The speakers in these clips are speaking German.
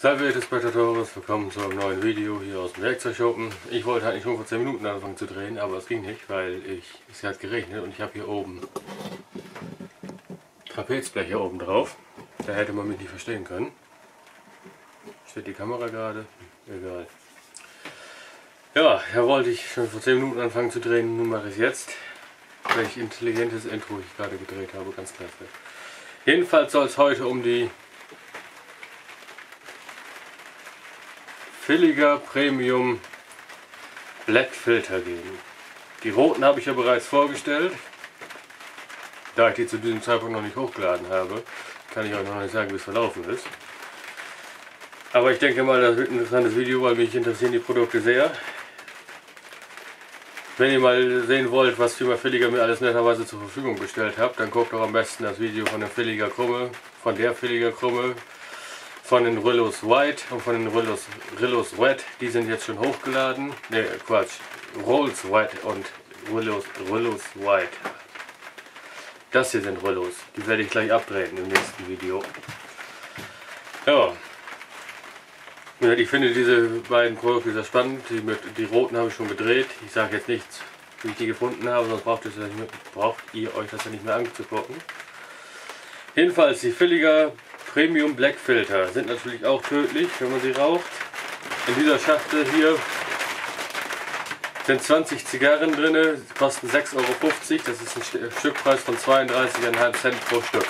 Salve Spectatores, willkommen zu einem neuen Video hier aus dem Werkzeugschuppen. Ich wollte eigentlich nur vor 10 Minuten anfangen zu drehen, aber es ging nicht, weil ich, es hat geregnet und ich habe hier oben Trapezbleche oben drauf. Da hätte man mich nicht verstehen können. Steht die Kamera gerade? Egal. Ja, da wollte ich schon vor 10 Minuten anfangen zu drehen, nun mache ich es jetzt. Welch intelligentes Intro ich gerade gedreht habe, ganz klasse. Jedenfalls soll es heute um die Filliger Premium Black Filter geben. Die roten habe ich ja bereits vorgestellt. Da ich die zu diesem Zeitpunkt noch nicht hochgeladen habe, kann ich euch noch nicht sagen, wie es verlaufen ist. Aber ich denke mal, das wird ein interessantes Video, weil mich interessieren die Produkte sehr. Wenn ihr mal sehen wollt, was Firma Filliger mir alles netterweise zur Verfügung gestellt hat, dann guckt doch am besten das Video von der Filliger Krumme, von der Filliger Krumme, von den Rillos White und von den Rillos, Rillos Wet. Die sind jetzt schon hochgeladen. Ne, Quatsch. Rolls White und Rillos, Rillos White. Das hier sind Rillos. Die werde ich gleich abdrehen im nächsten Video. Ja. Ich finde diese beiden Produkte sehr spannend. Die, mit, die roten habe ich schon gedreht. Ich sage jetzt nichts, wie ich die gefunden habe, sonst braucht, mehr, braucht ihr euch das ja nicht mehr anzugucken. Jedenfalls die Filliger Premium Black Filter sind natürlich auch tödlich, wenn man sie raucht. In dieser Schachtel hier sind 20 Zigarren drin, kosten 6,50 Euro. Das ist ein Stückpreis von 32,5 Cent pro Stück.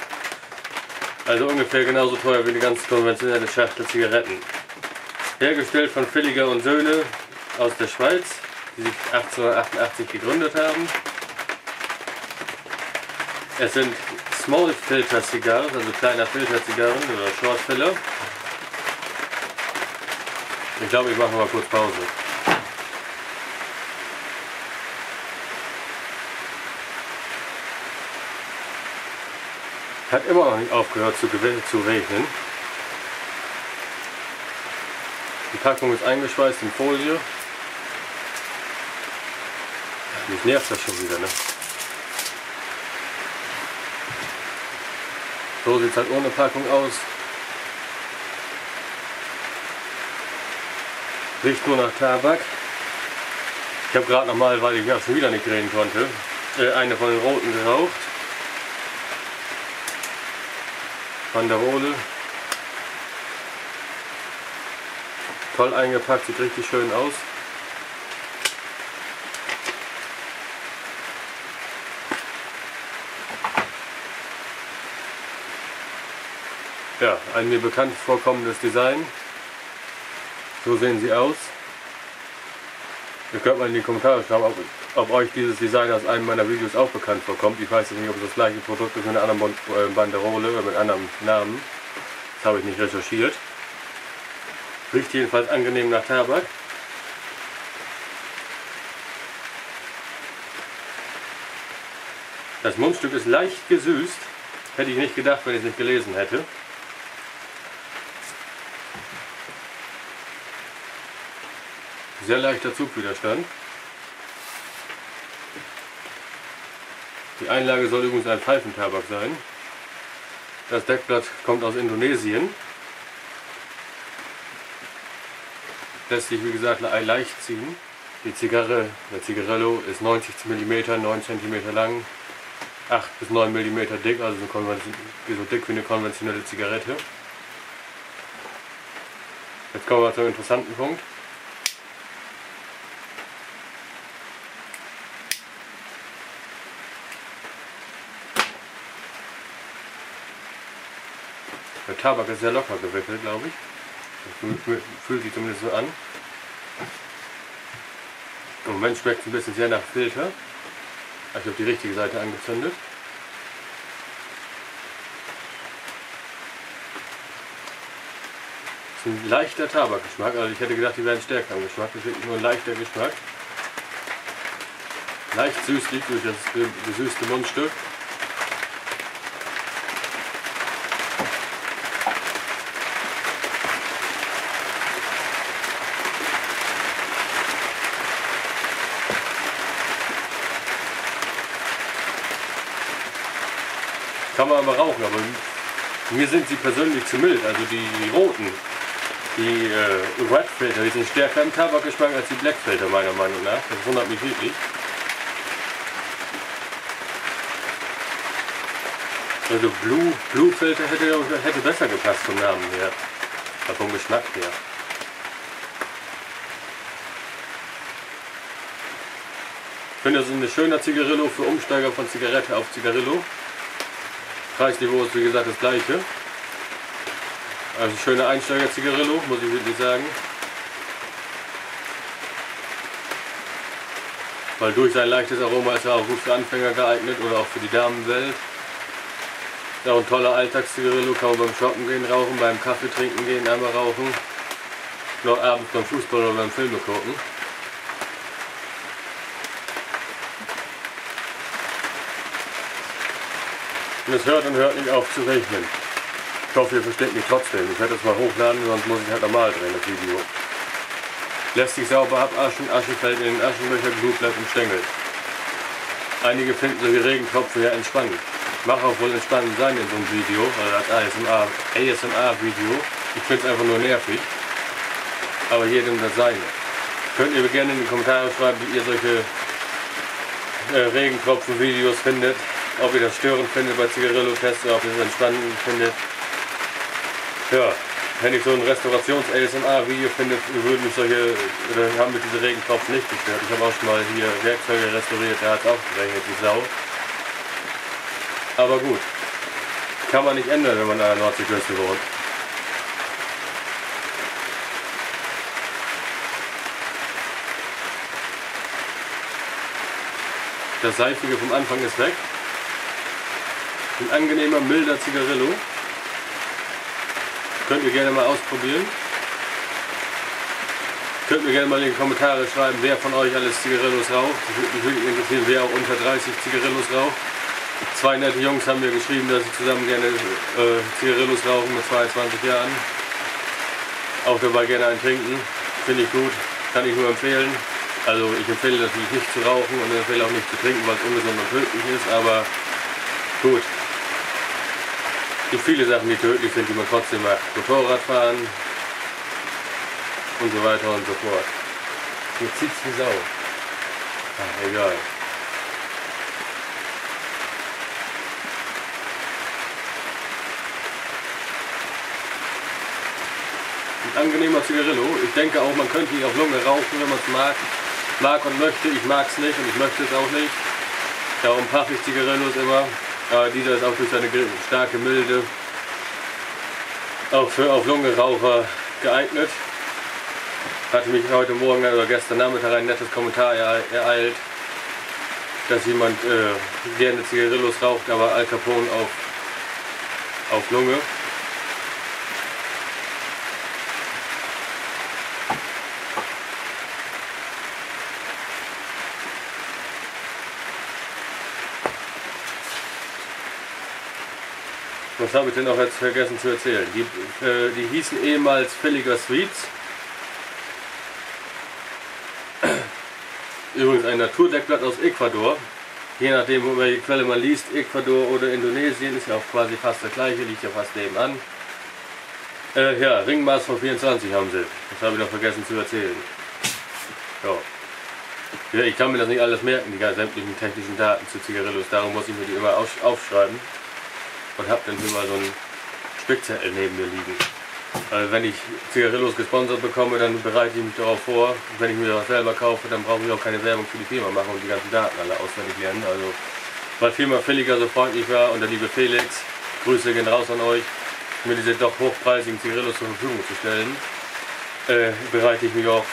Also ungefähr genauso teuer wie eine ganz konventionelle Schachtel Zigaretten. Hergestellt von Filliger und Söhne aus der Schweiz, die sich 1888 gegründet haben. Es sind Small Filter Zigarren, also kleiner Filter Zigarren oder Short Filler. Ich glaube, ich mache mal kurz Pause. Hat immer noch nicht aufgehört zu, zu regnen. Die Packung ist eingeschweißt in Folie. Mich nervt das schon wieder, ne? So sieht es halt ohne Packung aus. Riecht nur nach Tabak. Ich habe gerade nochmal, weil ich ja schon wieder nicht drehen konnte, äh, eine von den roten geraucht. Banderole. Toll eingepackt, sieht richtig schön aus. Ja, ein mir bekannt vorkommendes Design. So sehen sie aus. Ihr könnt mal in die Kommentare schreiben, ob, ob, euch dieses Design aus einem meiner Videos auch bekannt vorkommt. Ich weiß nicht, ob es das gleiche Produkt ist mit einer anderen äh, Banderole oder mit einem anderen Namen. Das habe ich nicht recherchiert. Riecht jedenfalls angenehm nach Tabak. Das Mundstück ist leicht gesüßt. Hätte ich nicht gedacht, wenn ich es nicht gelesen hätte. Sehr leichter Zugwiderstand. Die Einlage soll übrigens ein Pfeifentabak sein. Das Deckblatt kommt aus Indonesien. Lässt sich wie gesagt leicht ziehen. Die Zigarre, der Zigarello ist 90 mm, 9 cm lang, 8 bis 9 mm dick, also so dick wie eine konventionelle Zigarette. Jetzt kommen wir zum interessanten Punkt. Der Tabak ist sehr locker gewickelt, glaube ich. Das fühlt sich zumindest so an. Im Moment schmeckt es ein bisschen sehr nach Filter. Ich habe die richtige Seite angezündet. Das ist ein leichter Tabakgeschmack, also ich hätte gedacht, die wären stärker im Geschmack. Das ist wirklich nur ein leichter Geschmack. Leicht süßlich durch das gesüßte Mundstück. Kann man aber rauchen, aber mir sind sie persönlich zu mild, also die, die roten. die äh, Red Filter, die sind stärker im Tabakgeschmack als die Black Filter meiner Meinung nach. Das wundert mich wirklich. Also Blue, Blue Filter hätte, hätte besser gepasst vom Namen her. Vom Geschmack her. Ich finde, das ist ein schöner Zigarillo für Umsteiger von Zigarette auf Zigarillo. Preisniveau ist wie gesagt das gleiche. Also schöner Einsteiger-Zigarillo, muss ich wirklich sagen. Weil durch sein leichtes Aroma ist er auch gut für Anfänger geeignet oder auch für die Damenwelt. Ist auch ein toller Alltagszigarillo, kann man beim Shoppen gehen rauchen, beim Kaffee trinken gehen einmal rauchen. Noch abends beim Fußball oder beim Filme gucken. Und es hört und hört nicht auf zu regnen. Ich hoffe, ihr versteht mich trotzdem. Ich werde das mal hochladen, sonst muss ich halt normal drehen, das Video. Lässt sich sauber abaschen, Asche fällt in den Aschenlöcher, Glut bleibt im Stängel. Einige finden solche Regentropfen ja entspannend. Mag auch wohl entspannend sein in so einem Video, als ASMR, ASMR-Video. Ich finde es einfach nur nervig. Aber jedem das seine. Könnt ihr gerne in die Kommentare schreiben, wie ihr solche äh, Regentropfen-Videos findet. Ob ihr das störend findet bei Zigarillo-Tests oder ob es entspannend findet. Ja, wenn ich so ein Restaurations-ASMR-Video finde, würden mich solche, oder haben mich diese Regentropfen nicht gestört. Ich habe auch schon mal hier Werkzeuge restauriert, der hat es auch gerechnet, die Sau. Aber gut, kann man nicht ändern, wenn man an der Nordseeküste wohnt. Das Seifige vom Anfang ist weg. Ein angenehmer, milder Zigarillo. Könnt ihr gerne mal ausprobieren. Könnt mir gerne mal in die Kommentare schreiben, wer von euch alles Zigarillos raucht. Mich würde interessieren, wer auch unter 30 Zigarillos raucht. Zwei nette Jungs haben mir geschrieben, dass sie zusammen gerne äh, Zigarillos rauchen mit 22 Jahren. Auch dabei gerne einen trinken. Finde ich gut. Kann ich nur empfehlen. Also ich empfehle natürlich nicht zu rauchen und empfehle auch nicht zu trinken, weil es ungesund und tödlich ist, aber gut. Es gibt viele Sachen, die tödlich sind, die man trotzdem macht. Motorradfahren und so weiter und so fort. Hier zieht's wie Sau. Ach, egal. Ein angenehmer Zigarillo. Ich denke auch, man könnte ihn auf Lunge rauchen, wenn man es mag. Mag und möchte. Ich mag es nicht und ich möchte es auch nicht. Darum paffe ich Zigarillos immer. Aber dieser ist auch durch seine starke Milde auch für auf Lunge Raucher geeignet. Hatte mich heute Morgen oder gestern Nachmittag ein nettes Kommentar ereilt, dass jemand äh, gerne Zigarillos raucht, aber Al Capone auf, auf Lunge. Was habe ich denn noch jetzt vergessen zu erzählen? Die, äh, die hießen ehemals Felliger Sweets. Übrigens ein Naturdeckblatt aus Ecuador. Je nachdem, wo welche Quelle man liest, Ecuador oder Indonesien, ist ja auch quasi fast das gleiche, liegt ja fast nebenan. Äh, ja, Ringmaß von 24 haben sie. Das habe ich noch vergessen zu erzählen. Ja. ja. ich kann mir das nicht alles merken, die ganzen sämtlichen technischen Daten zu Zigarillos, darum muss ich mir die immer aufschreiben und habe dann hier mal so einen Spickzettel neben mir liegen. Also wenn ich Zigarillos gesponsert bekomme, dann bereite ich mich darauf vor. Wenn ich mir das selber kaufe, dann brauche ich auch keine Werbung für die Firma machen und die ganzen Daten alle auswendig lernen. Also weil Firma Felliger so freundlich war und der liebe Felix, Grüße gehen raus an euch, mir diese doch hochpreisigen Zigarillos zur Verfügung zu stellen, äh, bereite ich mich auch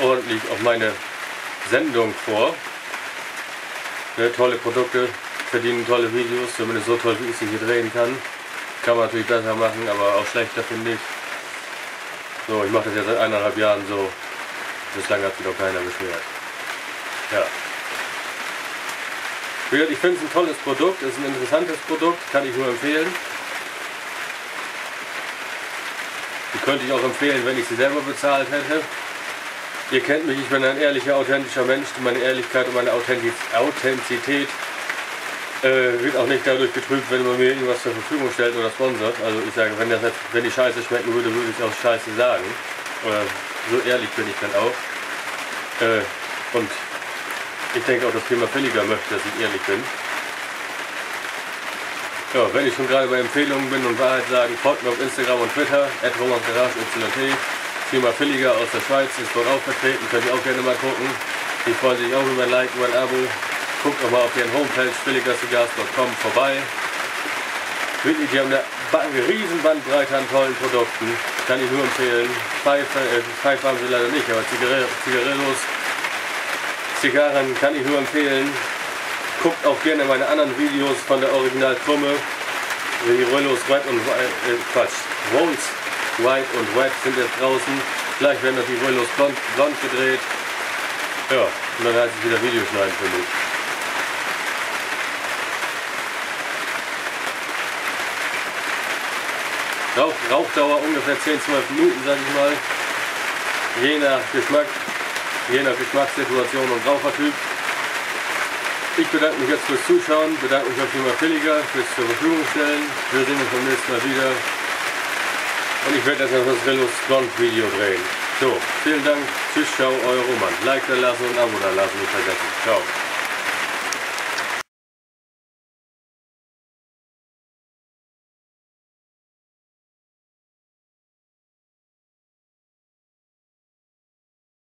ordentlich auf meine Sendung vor. Ne, tolle Produkte, verdienen tolle Videos, zumindest so toll, wie ich sie hier drehen kann. Kann man natürlich besser machen, aber auch schlechter finde ich. So, ich mache das jetzt seit eineinhalb Jahren so. Bislang hat sich noch keiner beschwert. Ja. Ich finde es ein tolles Produkt, ist ein interessantes Produkt, kann ich nur empfehlen. Die könnte ich auch empfehlen, wenn ich sie selber bezahlt hätte. Ihr kennt mich, ich bin ein ehrlicher, authentischer Mensch. Meine Ehrlichkeit und meine Authentizität Äh, wird auch nicht dadurch getrübt, wenn man mir irgendwas zur Verfügung stellt oder sponsert. Also ich sage, wenn, das wenn die Scheiße schmecken würde, würde ich auch Scheiße sagen. Oder so ehrlich bin ich dann auch. Äh, und ich denke auch, das Thema Felliger möchte, dass ich ehrlich bin. Ja, wenn ich schon gerade bei Empfehlungen bin und Wahrheit sagen, folgt mir auf Instagram und Twitter, romansgarage.yt. Thema Felliger aus der Schweiz ist dort auch vertreten, könnt ihr auch gerne mal gucken. Die freuen sich auch über ein Like, über ein Abo. Guckt mal auf deren Homepage billigercigars.com vorbei. Wirklich, die haben eine riesen Bandbreite an tollen Produkten. Kann ich nur empfehlen. Pfeife, äh, Pfeife haben sie leider nicht, aber Zigarillos, Zigarren kann ich nur empfehlen. Guckt auch gerne meine anderen Videos von der Original Krumme. Die Rollos White und äh, Quatsch. Rolls White und Wet sind jetzt draußen. Gleich werden noch die Rollos blond, blond gedreht. Ja, und dann heißt es wieder Videoschneiden für mich. Rauch, Rauchdauer ungefähr 10-12 Minuten, sage ich mal. Je nach Geschmack, je nach Geschmackssituation und Rauchertyp. Ich bedanke mich jetzt fürs Zuschauen, bedanke mich auf Thema Filliger fürs zur Verfügung stellen. Wir sehen uns beim nächsten Mal wieder. Und ich werde jetzt noch das Rellos Blond Video drehen. So, vielen Dank, tschüss, ciao, euer Roman. Like da lassen und Abo da lassen, nicht vergessen. Ciao.